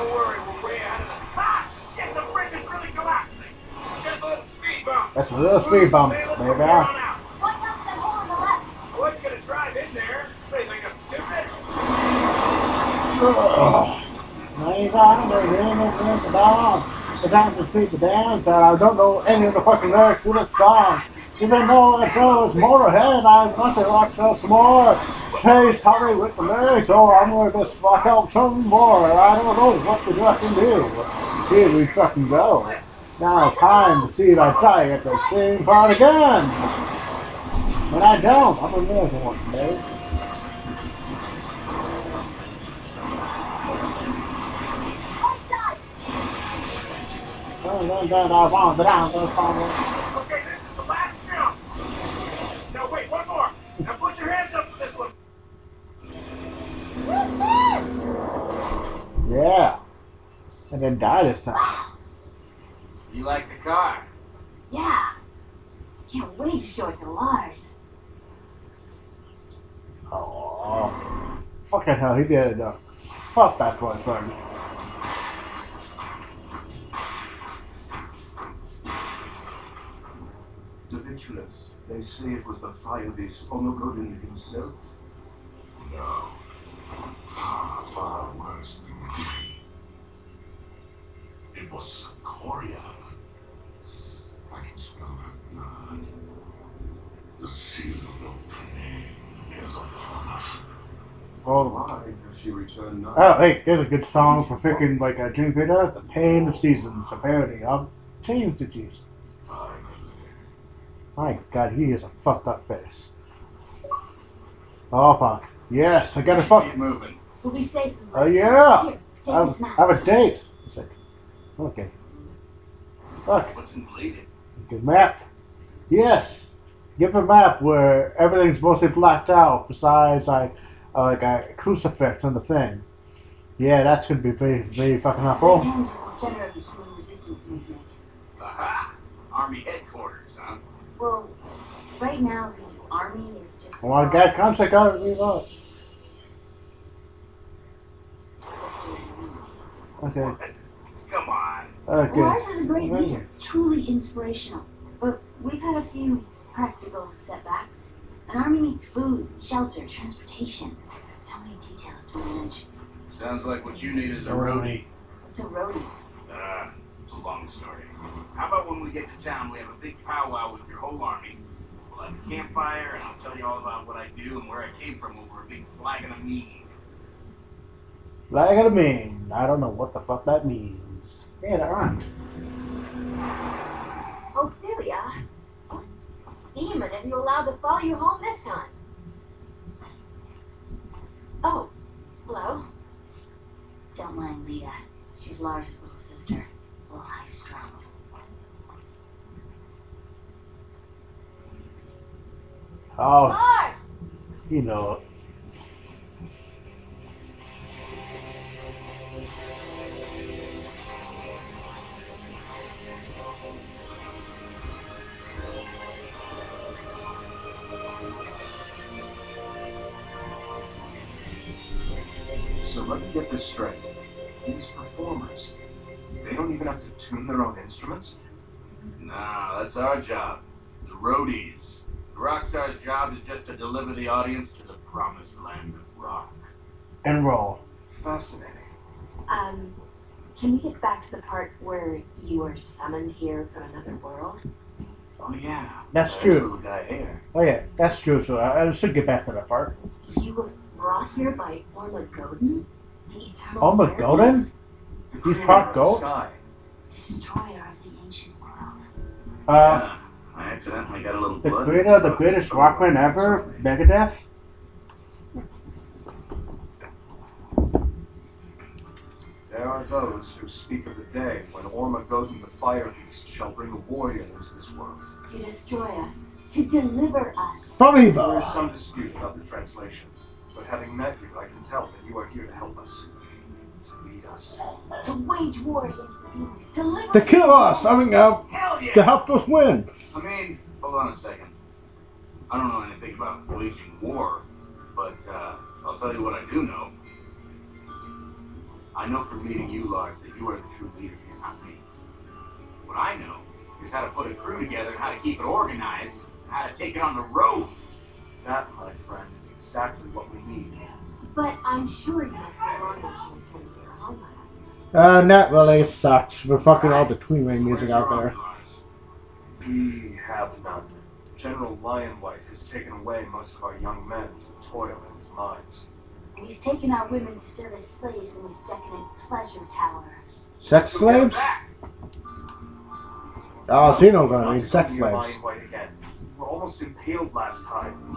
Don't worry, we're way ahead of them. Ah, shit, the bridge is really collapsing. Just a little speed bump. That's a little speed bump, baby. from here on out. Watch out for that hole on the left. I wasn't gonna drive in there. What do you think, I'm stupid? Ugh. Anytime there's anything at the dog, the time to treat the dance, and I don't know any of the fucking lyrics to this song. Even though goes more ahead, I want to rock just more. Please hurry with the lyrics, or I'm gonna just fuck out some more. I don't know what to fucking do. Here we fucking go. Now time to see if I die at the same part again. But I don't. I'm a miracle one, baby. Outside. Dun, dun, dun, I want the down, dun, dun, dun. Okay, this is the last jump. Now wait, one more. Now put your hands up for this one. Yeah. And then die this time. You like the car? Yeah. Can't wait to show it to Lars. Oh. Fucking hell, he did it though. Fuck that boyfriend. The vigilance. They say it was the fire beast Ormagoden himself. No. Far, far worse than the beginning. It was Corian. I can smell that blood. The season of pain is upon us. Oh, Why has she returned now? oh hey, there's a good song for freaking like a Dream Theater. The Pain of Seasons, a parody of Change the Jesus. Finally. My god, he is a fucked up face. Oh fuck. Yes, I gotta fuck. Keep moving. We'll be safe. Oh yeah! Here, take I have. I have a date. It's okay. Fuck. What's in bleeding? Good map. Yes. Give a map where everything's mostly blacked out besides like uh, like a crucifix on the thing. Yeah, that's gonna be very very fucking helpful. Revenge the center of the human resistance movement. Aha! Army headquarters, huh? Well, right now the army is just. Well, I got contract out of reload. Okay. Come on. Okay. Lars is a great Amazing. leader, truly inspirational. But we've had a few practical setbacks. An army needs food, shelter, transportation. So many details to manage. Sounds like what you need is a roadie. It's a roadie. Uh, it's a long story. How about when we get to town, we have a big powwow with your whole army. We'll have a campfire, and I'll tell you all about what I do and where I came from over a big flagon of mead. Like it mean. I don't know what the fuck that means. Yeah, that rhymed. Ophelia? Demon, have you allowed to follow you home this time? Oh, hello. Don't mind Lita. She's Lars' little sister. A little high strung. Oh, Lars! you know get this straight. These performers, they don't even have to tune their own instruments? Nah, that's our job. The roadies. The rock star's job is just to deliver the audience to the promised land of rock. And roll. Fascinating. Um, can we get back to the part where you were summoned here from another world? Oh yeah. That's true. Guy here. Oh yeah, that's true. So I, I should get back to that part. You were brought here by Ormagoden, the eternal Orma Fire Godin? Beast, The He's creator part of the goat? Destroyer of the ancient world. Uh, yeah. I accidentally got a little the creator of the greatest rockman ever, Megadeth. There are those who speak of the day when Ormagoden the Fire Beast shall bring a warrior into this world. To destroy us. To deliver us. From evil! There is some dispute about the translation, but having met you, I can tell that you are here to help us. To lead us. To wage war against the demons. To liberate To kill us. I mean, uh, yeah! to help us win. I mean, hold on a second. I don't know anything about waging war, but uh, I'll tell you what I do know. I know from meeting you, Lars, that you are the true leader here, not me. What I know is how to put a crew together and how to keep it organized, and how to take it on the road. That, my friend, is exactly what we need. But I'm sure you must be longing to return to your homeland. Uh, not really. It sucks. We're fucking all the Tween Wing music out there. We have none. General Lionwhite has taken away most of our young men to toil in his mines. And he's taken our women to serve as slaves in his decadent pleasure tower. Sex So get 'em slaves? back. Oh, she knows what I Not mean. Sex come near slaves. Lionwhite again. We were almost impaled last time.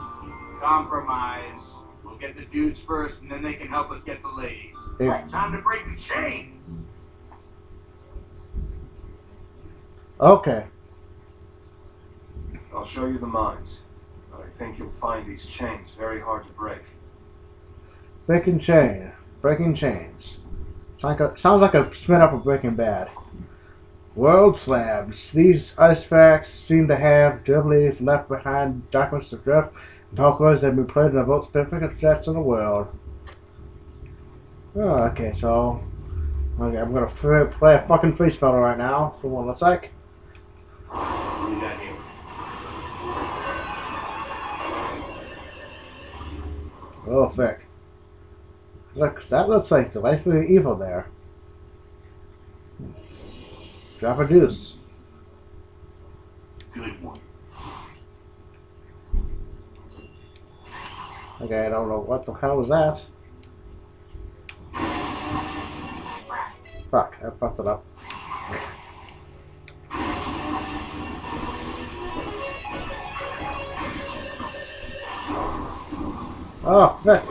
Compromise. We'll get the dudes first, and then they can help us get the ladies. Yeah. Time to break the chains. Okay. I'll show you the mines. But I think you'll find these chains very hard to break. Breaking chain. Breaking chains. Sounds like a, sounds like a spin off of Breaking Bad. World slabs. These artifacts seem to have doubly left behind documents of drift and talkers that have been played in the most significant sets in the world. Oh, okay, so okay, I'm gonna play a fucking free spell right now for what it looks like. Oh, thick. Look, that looks like delightfully evil there. Drop a deuce. Good one. Okay, I don't know what the hell was that. Fuck, I fucked it up. Oh, fuck.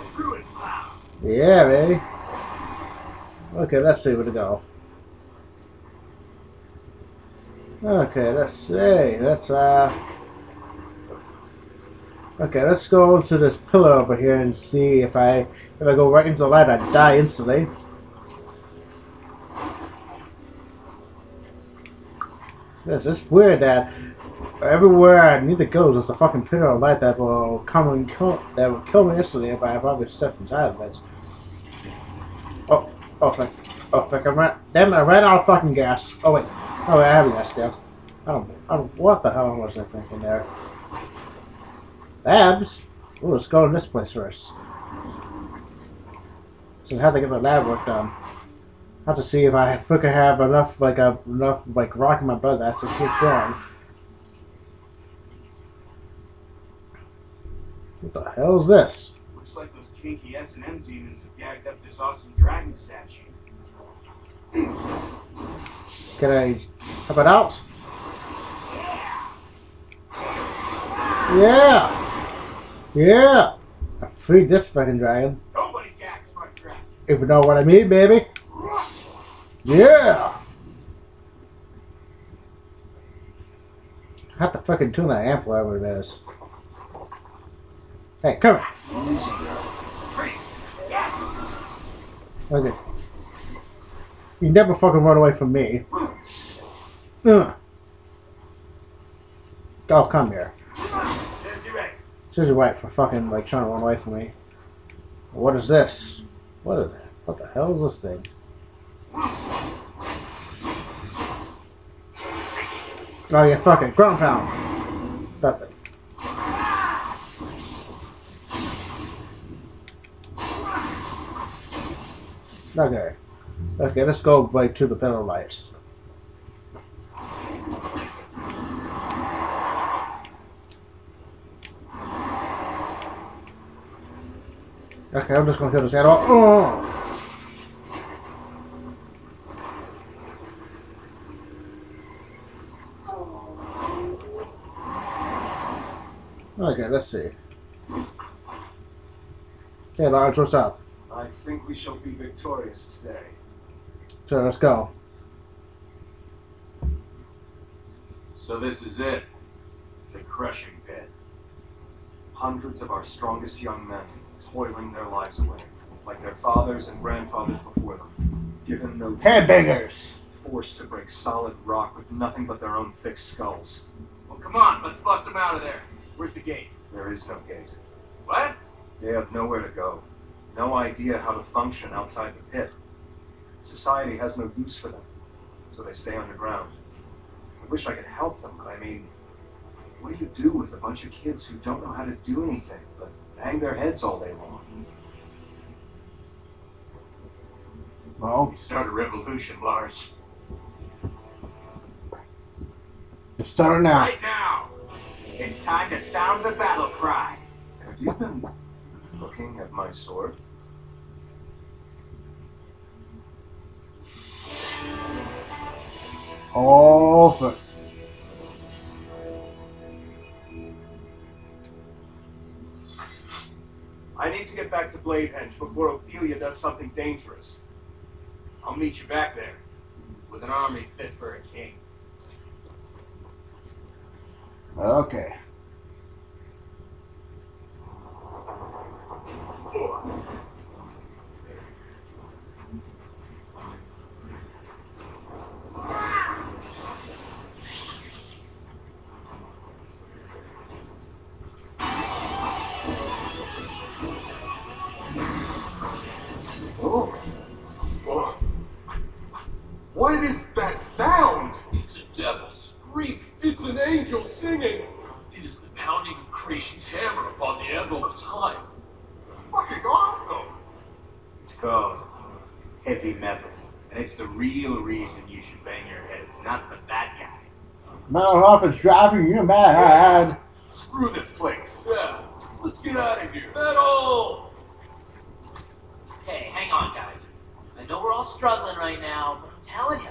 Yeah, baby. Okay, let's see where to go. Okay, let's see. Let's uh. Okay, let's go to this pillar over here and see if I if I go right into the light, I die instantly. It's weird that everywhere I need to go, there's a fucking pillar of light that will come and kill that will kill me instantly if I probably step inside of it. Oh, oh, fuck. Oh, fuck, I ran. Damn it, I ran out of fucking gas. Oh, wait. Oh, I have gas still. I don't, I don't, what the hell was I thinking there? Labs? Ooh, let's go to this place first. So, how to get my lab work done. have to see if I freaking have enough, like, uh, enough, like, rock in my blood that to keep going. What the hell is this? Looks like those kinky S&M demons have gagged up this awesome dragon statue. Can I help it out? Yeah! Yeah! I freed this fucking dragon. Nobody gags my dragon. If you know what I mean, baby. Yeah! I have to fucking tune that amp, whatever it is. Hey, come here. Okay. You never fucking run away from me. Ugh. Oh, come here. Says right for fucking like trying to run away from me. What is this? What is that? What the hell is this thing? Oh yeah, fuck it. Ground pound. Nothing. Okay. Okay, let's go right to the pillar lights. Okay, I'm just gonna kill this animal. Oh! Okay, let's see. Okay, Lars, what's up? I think we shall be victorious today. So let's go. So this is it. The crushing pit. Hundreds of our strongest young men toiling their lives away, like their fathers and grandfathers before them, given no Headbangers! forced to break solid rock with nothing but their own thick skulls. Well, come on, let's bust them out of there. Where's the gate? There is no gate. What? They have nowhere to go. No idea how to function outside the pit. Society has no use for them, so they stay underground. I wish I could help them, but I mean, what do you do with a bunch of kids who don't know how to do anything but bang their heads all day long? Well, Start a revolution, Lars. start it now. Right now. It's time to sound the battle cry. Have you been looking at my sword? Oh, fuck. I need to get back to Bladehenge before Ophelia does something dangerous. I'll meet you back there. With an army fit for a king. Okay. Oh. Oh. What is that sound? It's a devil screaming. It's an angel singing. It is the pounding of creation's hammer upon the anvil of time. It's fucking awesome. It's called heavy metal. And it's the real reason you should bang your heads, not for that guy. Mental health is driving you mad. Screw this place. Yeah, let's get out of here. Metal! Hey, hang on, guys. I know we're all struggling right now, but I'm telling you,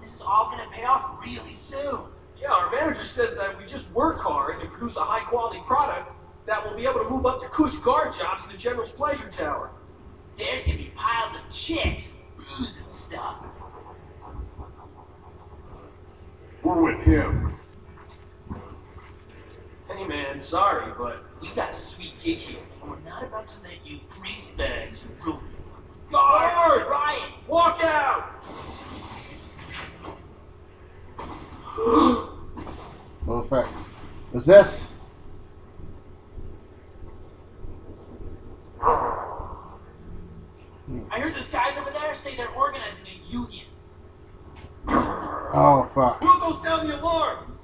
this is all gonna pay off really soon. Yeah, our manager says that if we just work hard and produce a high quality product, that we'll be able to move up to cush guard jobs in the General's Pleasure Tower. There's gonna be piles of chicks, booze and stuff. We're with him. Hey man, sorry, but We got a sweet gig here, and we're not about to let you grease bags ruin it. guard! right? Walk out! What effect? What's this? I heard those guys over there say they're organizing a union. Oh, fuck. We'll go sound the alarm!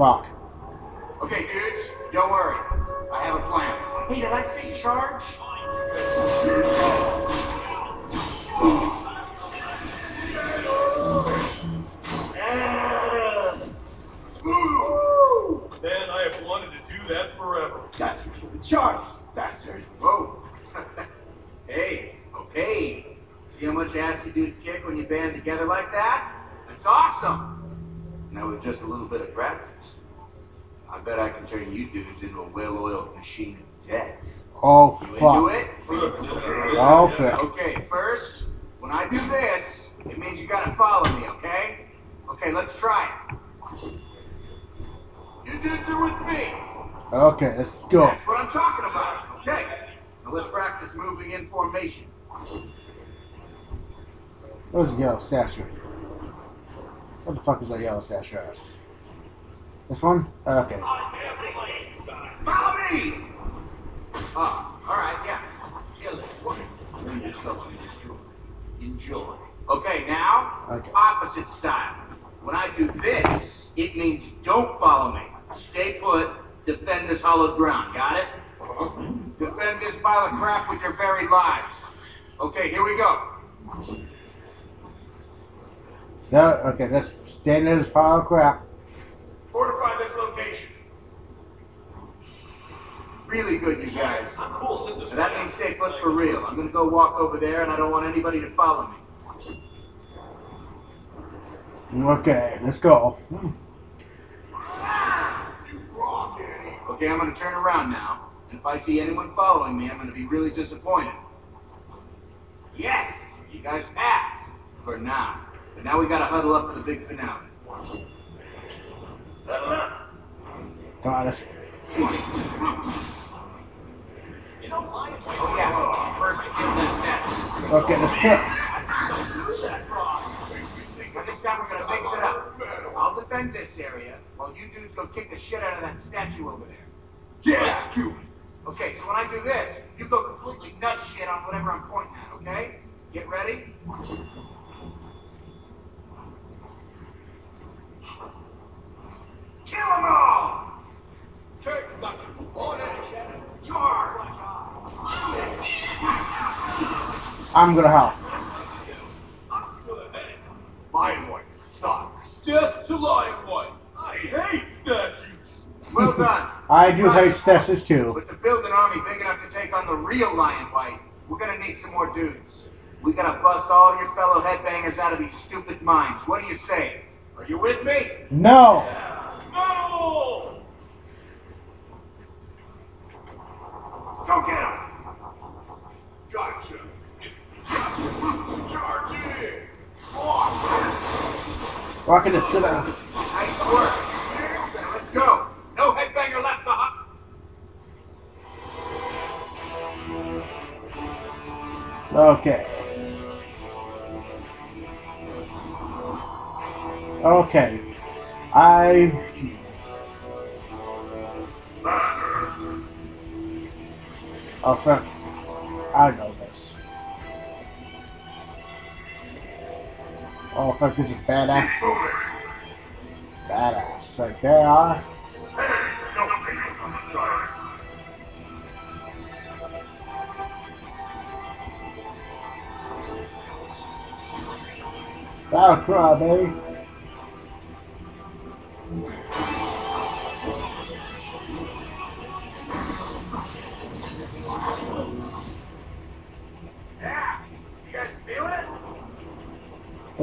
Fuck. Okay, dudes, don't worry. I have a plan. Hey, did I see charge? Man, I have wanted to do that forever. That's the charge, bastard. Whoa. hey, okay. See how much ass you dudes kick when you band together like that? That's awesome. Now with just a little bit of practice, I bet I can turn you dudes into a well-oiled machine of death. Oh, You fuck. it? Oh, fuck. Okay, first, when I do this, it means you gotta follow me, okay? Okay, let's try it. You dudes are with me. Okay, let's go. That's what I'm talking about. Okay. Now let's practice moving in formation. Where's the yellow statue? What the fuck is that yellow statue ass? This one? Oh, okay. Follow me! Oh, alright, yeah. Kill it. Bring yourself to destroy. Enjoy. Okay, now, Okay. opposite style. When I do this, it means don't follow me. Stay put, defend this hollowed ground. Got it? Uh-huh. Defend this pile of crap with your very lives. Okay, here we go. So, okay, let's stand in this pile of crap. Fortify this location. Really good, you guys. I'm cool, this So that means stay put for real. I'm gonna go walk over there, and I don't want anybody to follow me. Okay, let's go. You rock, Eddie. Okay, I'm gonna turn around now, and if I see anyone following me, I'm gonna be really disappointed. Yes, you guys passed for now, but now we gotta huddle up for the big finale. Huddle up. Come on, let's. You don't mind Oh yeah, first kill that statue. Okay, let's kill. But this time we're gonna mix it up. I'll defend this area, while you dudes go kick the shit out of that statue over there. Yeah. Okay, so when I do this, you go completely nut shit on whatever I'm pointing at, okay? Get ready? Kill them all! Check, gotcha. On it, Shadow. Charge! I'm gonna help. Lionwhite sucks. Death to Lionwhite. I hate statues. Well done. I do hate statues too. But to build an army big enough to take on the real Lionwhite, we're gonna need some more dudes. We gotta bust all your fellow headbangers out of these stupid minds. What do you say? Are you with me? No! Go get him! Gotcha. Charge in. Why can it sit down? Nice work. Let's go. No headbanger left behind. Okay. Okay. I. Oh, fuck. I know this. Oh, fuck, this is badass. Badass. Right there. Battle cry, baby.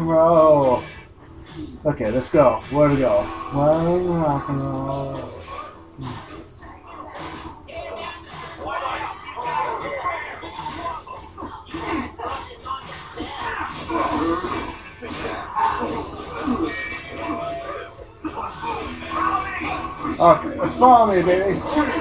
And roll. Okay, let's go. Where to go? Well, rock and roll. Okay, follow me, baby.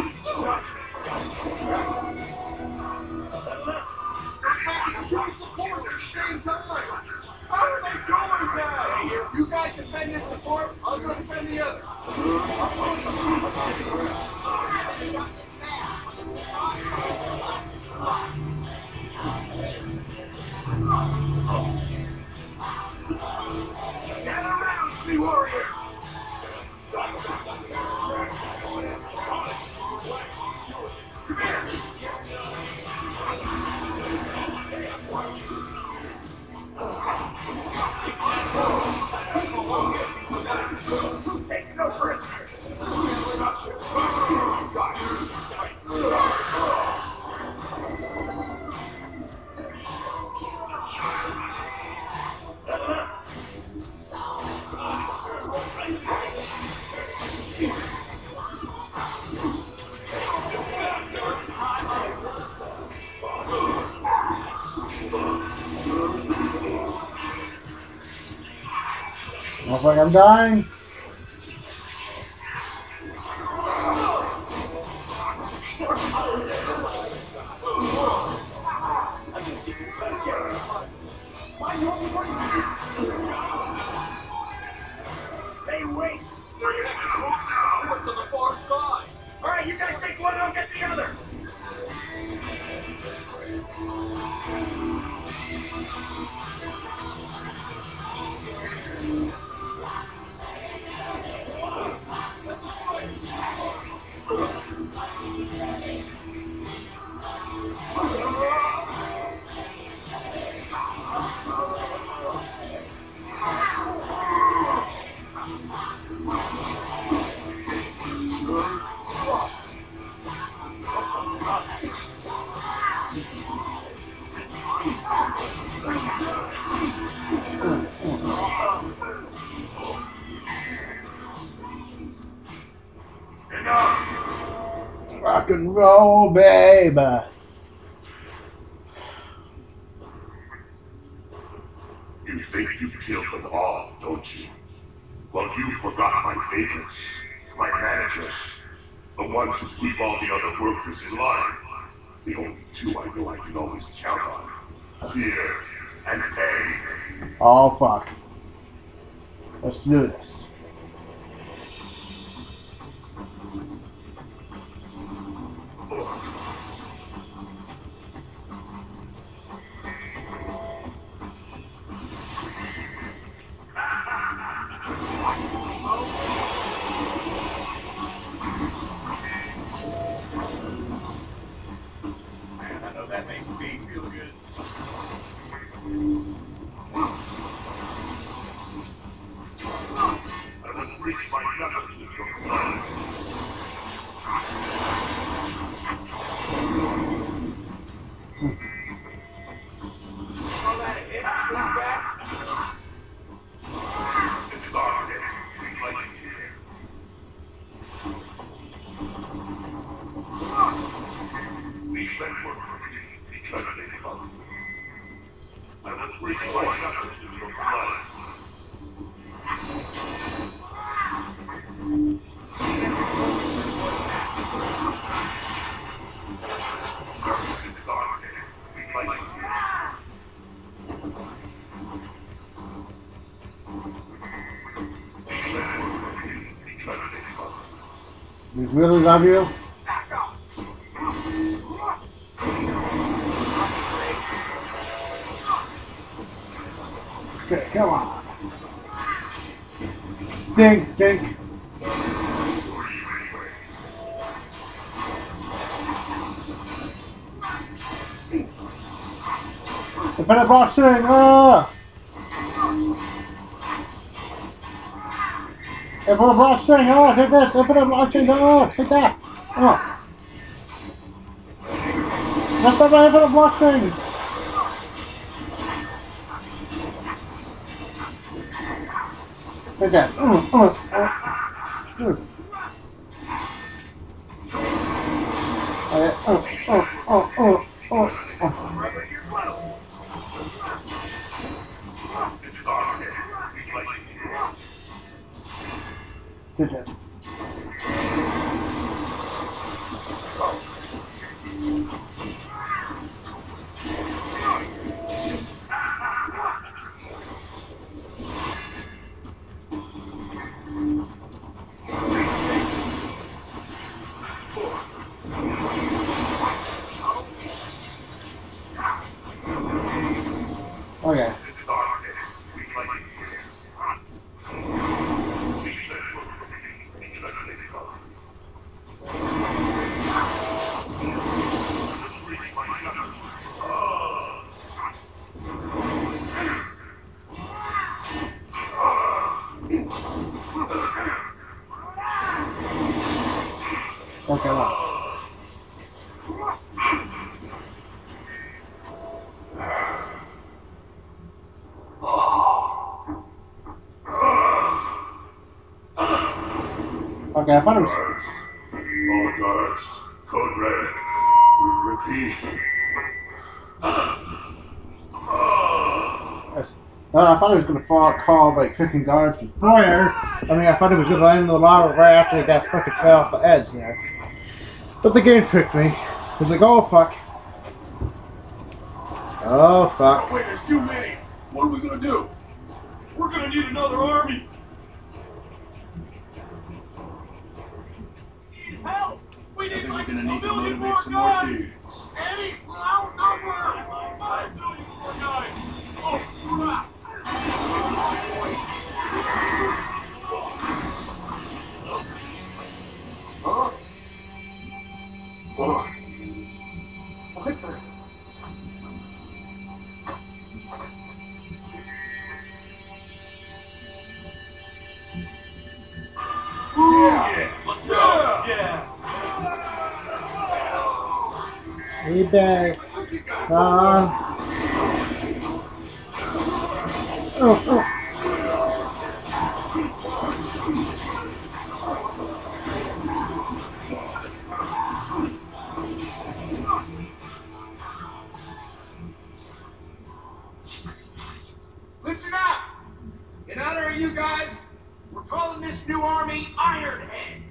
I'm dying. Alright, you guys take one, I'll get the other! Rock and roll, baby. You think you killed them all, don't you? Well, you forgot my favorites, my managers, the ones who keep all the other workers in line. The only two I know I can always count on. Fear and pain. Oh, fuck. Let's do this. We really love you. Okay, come on. Dink, dink. Infinite block string, ah! Infinite block string, oh, take this! Infinite block string, oh, take that! Oh. That's not my infinite block string! Take that. Mm, mm, mm, oh, oh, oh, oh, oh, oh. Rubber your glove! It's dark. We like it here. Take that. Okay. It's dark. We like it here. These men work for me because they love me. Let's reach my knuckles. Okay, well. Okay, I found him. Guards. All guards. Code red. Repeat. Yes. Uh, I thought he was going to fall, call like freaking guards before. I mean, I thought he was going to land in the lava right after he got fucking fell off the edge there. But the game tricked me. He's like, oh fuck. Oh fuck. Oh, wait, there's too many. What are we gonna do? We're gonna need another army. Need help. We I think we're gonna need to motivate some more dudes. Listen up! In honor of you guys, we're calling this new army Ironheade.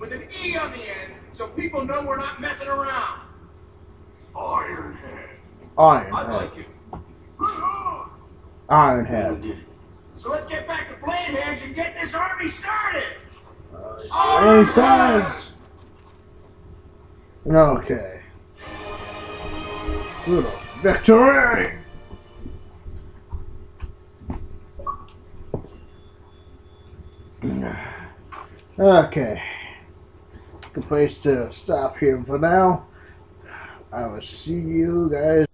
With an E on the end, so people know we're not messing around. Ironheade. Iron I like it. Ironheade. So let's get back to Bladehenge and get this army started! Sides? Okay. Little victory! Okay. Good place to stop here for now. I will see you guys